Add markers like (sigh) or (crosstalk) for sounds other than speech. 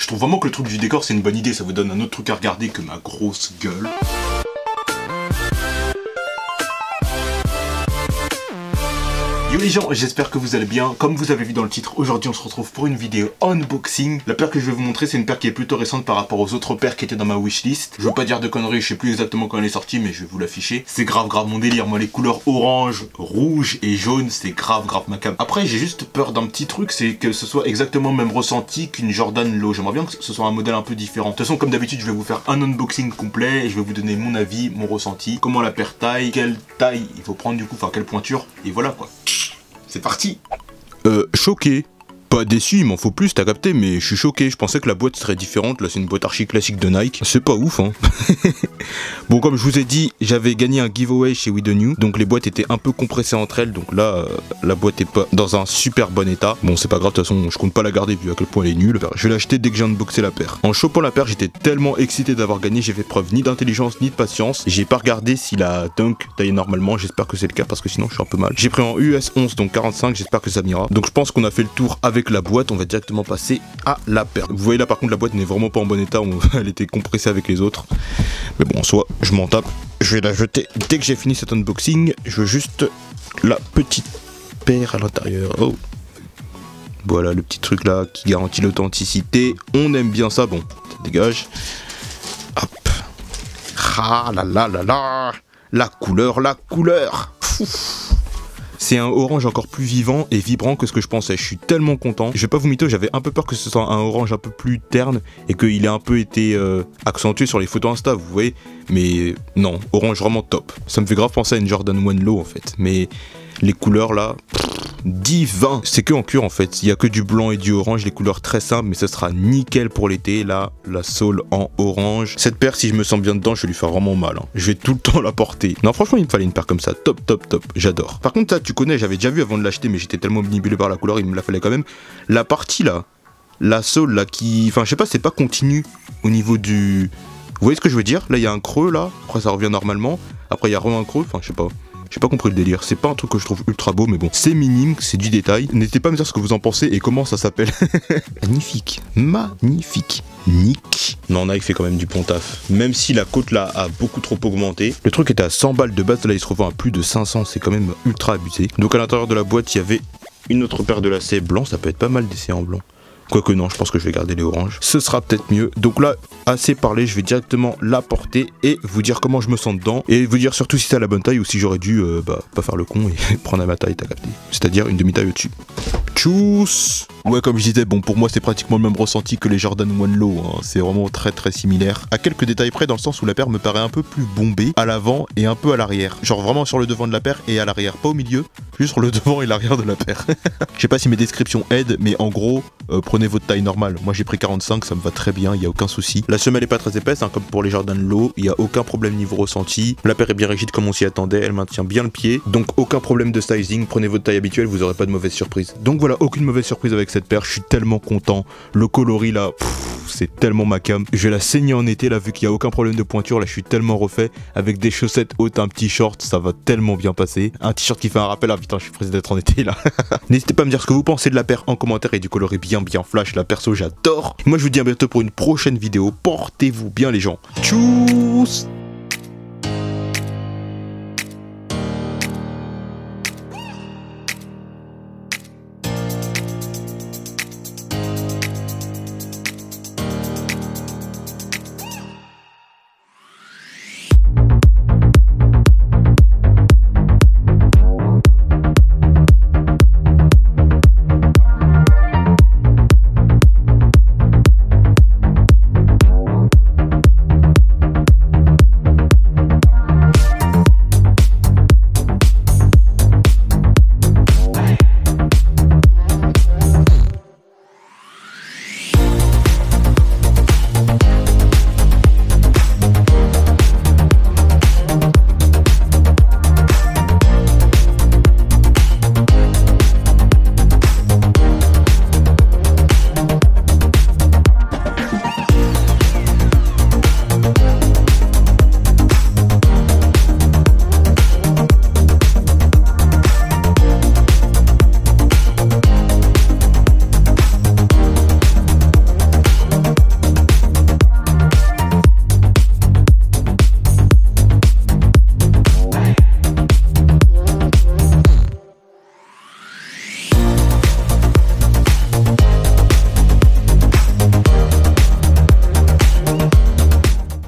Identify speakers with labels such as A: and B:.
A: Je trouve vraiment que le truc du décor c'est une bonne idée, ça vous donne un autre truc à regarder que ma grosse gueule. Yo les gens, j'espère que vous allez bien. Comme vous avez vu dans le titre, aujourd'hui on se retrouve pour une vidéo unboxing. La paire que je vais vous montrer, c'est une paire qui est plutôt récente par rapport aux autres paires qui étaient dans ma wishlist. Je veux pas dire de conneries, je sais plus exactement quand elle est sortie, mais je vais vous l'afficher. C'est grave grave mon délire. Moi les couleurs orange, rouge et jaune, c'est grave grave ma cam. Après j'ai juste peur d'un petit truc, c'est que ce soit exactement le même ressenti qu'une Jordan Low. J'aimerais bien que ce soit un modèle un peu différent. De toute façon, comme d'habitude, je vais vous faire un unboxing complet et je vais vous donner mon avis, mon ressenti, comment la paire taille, quelle taille il faut prendre du coup, enfin quelle pointure, et voilà quoi. C'est parti
B: Euh, choqué. Pas déçu, il m'en faut plus, t'as capté, mais je suis choqué. Je pensais que la boîte serait différente. Là, c'est une boîte archi classique de Nike. C'est pas ouf, hein. (laughs) bon, comme je vous ai dit, j'avais gagné un giveaway chez We New. Donc, les boîtes étaient un peu compressées entre elles. Donc là, euh, la boîte est pas dans un super bon état. Bon, c'est pas grave, de toute façon, je compte pas la garder vu à quel point elle est nulle. Je vais l'acheter dès que j'ai unboxé la paire. En chopant la paire, j'étais tellement excité d'avoir gagné. J'ai fait preuve ni d'intelligence ni de patience. J'ai pas regardé si la dunk taillait normalement. J'espère que c'est le cas parce que sinon, je suis un peu mal. J'ai pris en US 11, donc 45. J'espère que ça m'ira. Donc, je pense qu'on a fait le tour avec la boîte. On va directement passer à la paire. Vous voyez là par contre la boîte n'est vraiment pas en bon état, (laughs) elle était compressée avec les autres. Mais bon en je m'en tape. Je vais la jeter dès que j'ai fini cet unboxing. Je veux juste la petite paire à l'intérieur. Oh. Voilà le petit truc là qui garantit l'authenticité. On aime bien ça. Bon, ça dégage. Hop. Ah là là là là. La couleur, la couleur. C'est un orange encore plus vivant et vibrant que ce que je pensais. Je suis tellement content. Je vais pas vous mytho, j'avais un peu peur que ce soit un orange un peu plus terne et qu'il ait un peu été euh, accentué sur les photos Insta, vous voyez. Mais non, orange vraiment top. Ça me fait grave penser à une Jordan One Low en fait. Mais les couleurs là, divin. C'est que en cure en fait. Il y a que du blanc et du orange, les couleurs très simples, mais ce sera nickel pour l'été. Là, la sole en orange. Cette paire, si je me sens bien dedans, je vais lui faire vraiment mal. hein. Je vais tout le (laughs) temps la porter. Non, franchement, il me fallait une paire comme ça. Top, top, top. J'adore. Par contre, ça, tu connais, j'avais déjà vu avant de l'acheter, mais j'étais tellement manipulé par la couleur, il me la fallait quand même. La partie là, la sole là qui. Enfin, je sais pas, c'est pas continu au niveau du. Vous voyez ce que je veux dire? Là, il y a un creux là. Après, ça revient normalement. Après, il y a re un creux. Enfin, je sais pas. J'ai pas compris le délire. C'est pas un truc que je trouve ultra beau, mais bon. C'est minime, c'est du détail. N'hésitez pas à me dire ce que vous en pensez et comment ça s'appelle. (laughs) Magnifique. Magnifique. Nick. Non, Nike fait quand même du bon taf. Même si la cote là a beaucoup trop augmenté. Le truc était à 100 balles de base, là il se revend à plus de 500. C'est quand même ultra abusé. Donc à l'intérieur de la boîte, il y avait une autre paire de lacets blancs. Ça peut être pas mal d'essais en blanc. Quoique non, je pense que je vais garder les oranges. Ce sera peut-être mieux. Donc là, assez parlé, je vais directement la porter et vous dire comment je me sens dedans. Et vous dire surtout si c'est à la bonne taille ou si j'aurais dû euh, bah, pas faire le con et (laughs) prendre à ma taille, t'as capté. C'est-à-dire une demi-taille au-dessus. Tchuss Ouais, comme je disais, bon, pour moi, c'est pratiquement le même ressenti que les Jordan One Low. hein. C'est vraiment très très similaire. À quelques détails près, dans le sens où la paire me paraît un peu plus bombée à l'avant et un peu à l'arrière. Genre vraiment sur le devant de la paire et à l'arrière. Pas au milieu, juste sur le (laughs) devant et l'arrière de la paire. (laughs) Je sais pas si mes descriptions aident, mais en gros, euh, prenez votre taille normale. Moi, j'ai pris 45, ça me va très bien, il y a aucun souci. La semelle est pas très épaisse, hein, comme pour les Jordan Low. Il y a aucun problème niveau ressenti. La paire est bien rigide comme on s'y attendait. Elle maintient bien le pied. Donc, aucun problème de sizing. Prenez votre taille habituelle, vous aurez pas de mauvaise surprise. Donc voilà, aucune mauvaise surprise avec cette paire. Je suis tellement content. Le coloris là, c'est tellement ma cam. Je vais la saigner en été là, vu qu'il y a aucun problème de pointure. Là, je suis tellement refait. Avec des chaussettes hautes, un petit short, ça va tellement bien passer. Un t-shirt qui fait un rappel. Ah putain, je suis pressé d'être en été là. (laughs) N'hésitez pas à me dire ce que vous pensez de la paire en commentaire et du coloris bien bien flash. La perso, j'adore. Moi, je vous dis à bientôt pour une prochaine vidéo. Portez-vous bien les gens. Tchuss